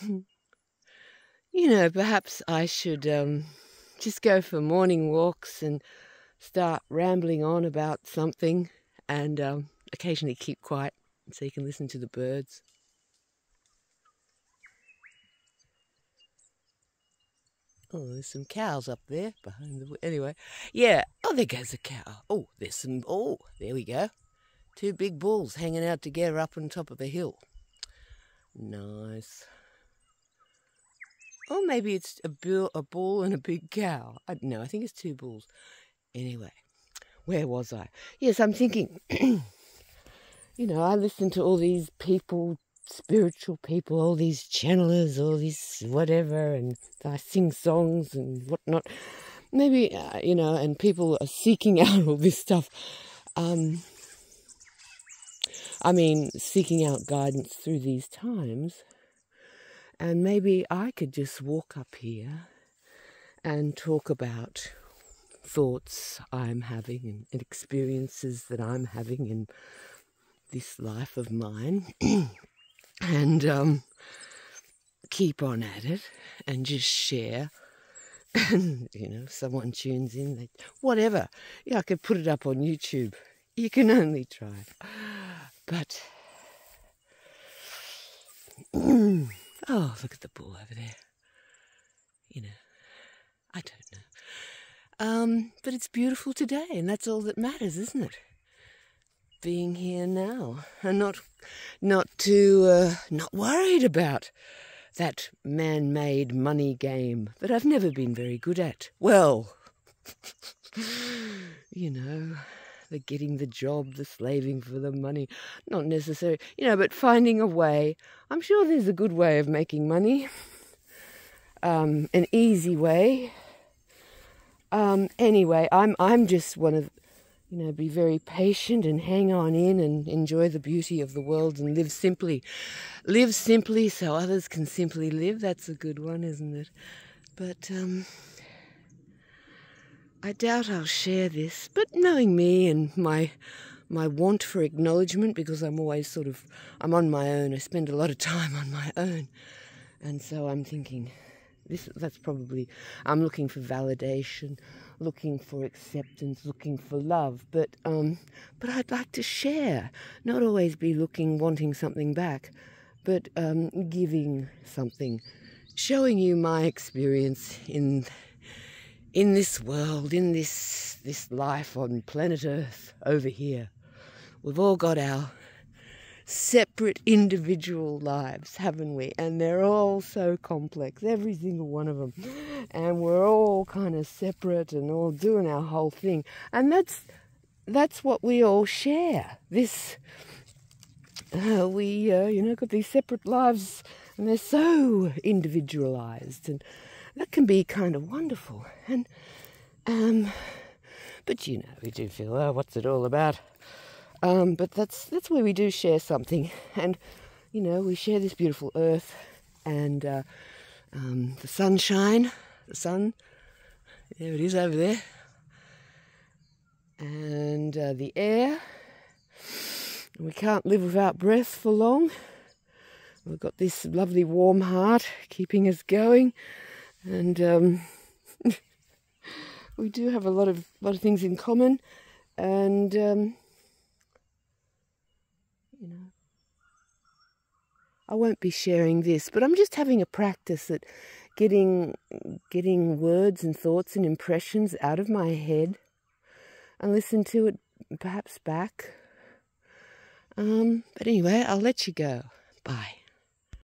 you know, perhaps I should um, just go for morning walks and start rambling on about something and um, occasionally keep quiet so you can listen to the birds. Oh, there's some cows up there behind the. Anyway, yeah. Oh, there goes a cow. Oh, there's some. Oh, there we go. Two big bulls hanging out together up on top of a hill. Nice. Or maybe it's a bull, a bull and a big cow. I don't. I think it's two bulls. Anyway, where was I? Yes, I'm thinking. you know, I listen to all these people spiritual people, all these channelers, all these whatever, and I sing songs and whatnot. Maybe, uh, you know, and people are seeking out all this stuff. Um, I mean, seeking out guidance through these times. And maybe I could just walk up here and talk about thoughts I'm having and experiences that I'm having in this life of mine. and um, keep on at it and just share. And, you know, someone tunes in, they, whatever. Yeah, I could put it up on YouTube. You can only try. But, oh, look at the bull over there. You know, I don't know. Um, but it's beautiful today, and that's all that matters, isn't it? being here now and not not too uh, not worried about that man-made money game that I've never been very good at. Well, you know, the getting the job, the slaving for the money, not necessary, you know, but finding a way. I'm sure there's a good way of making money, um, an easy way. Um, anyway, I'm I'm just one of you know, be very patient and hang on in and enjoy the beauty of the world and live simply. Live simply so others can simply live. That's a good one, isn't it? But um, I doubt I'll share this. But knowing me and my my want for acknowledgement, because I'm always sort of I'm on my own. I spend a lot of time on my own, and so I'm thinking this that's probably I'm looking for validation, looking for acceptance, looking for love. But um, but I'd like to share, not always be looking, wanting something back, but um, giving something, showing you my experience in in this world, in this this life on planet Earth over here. We've all got our separate individual lives, haven't we? And they're all so complex, every single one of them. And we're all kind of separate and all doing our whole thing. And that's that's what we all share. This uh, we uh, you know got these separate lives and they're so individualized and that can be kind of wonderful. And um but you know, we do feel, oh, what's it all about? Um, but that's that's where we do share something, and you know we share this beautiful earth and uh, um, the sunshine, the sun. There it is over there, and uh, the air. We can't live without breath for long. We've got this lovely warm heart keeping us going, and um, we do have a lot of lot of things in common, and. Um, you know. I won't be sharing this, but I'm just having a practice at getting getting words and thoughts and impressions out of my head and listen to it perhaps back. Um, but anyway, I'll let you go. Bye.